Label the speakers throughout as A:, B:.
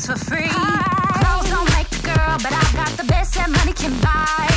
A: drinks for free. Clothes don't make the girl, but I got the best that money can buy.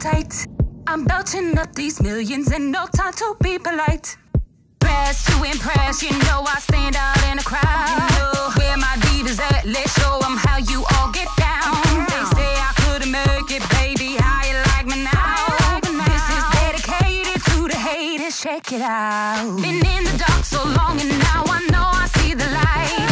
A: Appetite. I'm belching up these millions and no time to be polite. Press to impress, you know I stand out in a crowd. You know where my divas at, let's show 'em how you all get down. They say I couldn't make it, baby, how you like me now? This is dedicated to the haters, check it out. Been in the dark so long and now I know I see the light.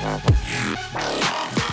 A: Yeah.